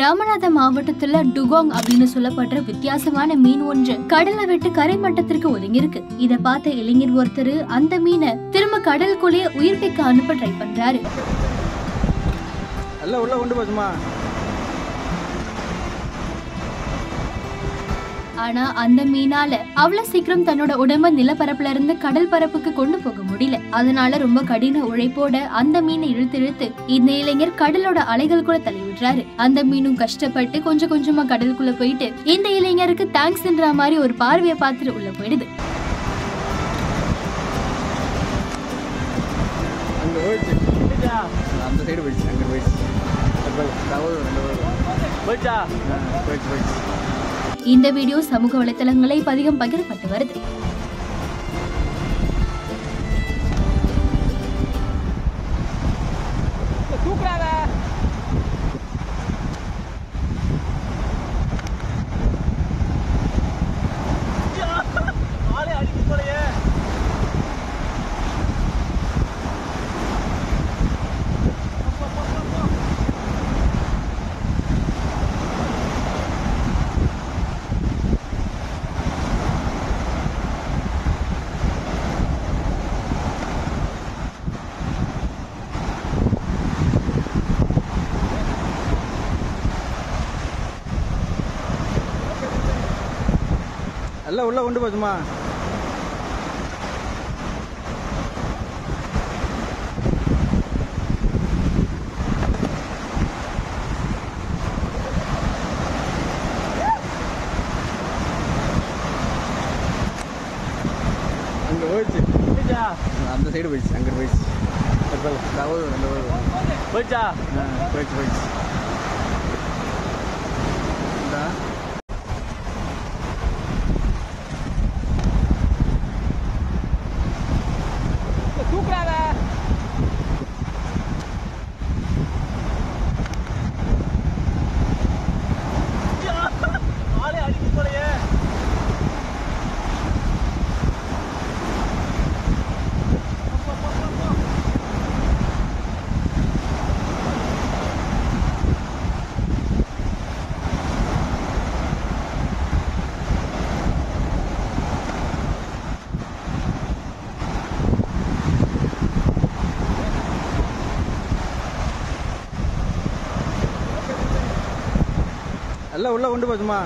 ராமநாதம் மாவட்டத்துல டுகோங் அப்படின்னு சொல்லப்படுற வித்தியாசமான மீன் ஒன்று கடலை விட்டு கரை மட்டத்திற்கு ஒதுங்கியிருக்கு. இத பார்த்த இளைஞர் ஒருத்தர் அந்த மீனை திரும்ப கடலுக்குள்ளேயே உயிர்ப்பிக்க அனுப்ப ட்ரை பண்றாரு. உள்ள கொண்டு போச்சுமா? ஆனா அந்த மீனால அவ்வளவு சீக்கிரம் தன்னோட உடம்ப நிலப்பரப்புல இருந்து கடல் பரப்புக்கு கொண்டு போக முடியல. அதனால ரொம்ப கடின உழைப்போட அந்த மீனை இழுத்து இழுத்து இந்த இளைஞர் கடலோட அலைகள் கூட தள்ளி விடுறாரு. அந்த மீனும் கஷ்டப்பட்டு கொஞ்சம் கொஞ்சமா கடலுக்குள்ள போயிட்டு இந்த இளைஞருக்கு தேங்க்ஸ்ன்ற மாதிரி ஒரு பார்வையை பார்த்துட்டு உள்ள போயிடுது. அங்கே போயிடுச்சு. அந்த சைடு போயிடுச்சு அங்கே போயிடுச்சா. போயிடுச்சு போயிடுச்சு. இந்த வீடியோ சமூக வலைத்தளங்களை அதிகம் பகிரப்பட்டு வருது. எல்லாம் உள்ள கொண்டு போச்சுமா அங்கே போயிடுச்சு. அந்த சைடு போயிடுச்சு அங்கே போயிடுச்சு. போயிடுச்சா. போயிடுச்சு போயிடுச்சு. எல்லாம் உள்ள கொண்டு போச்சுமா?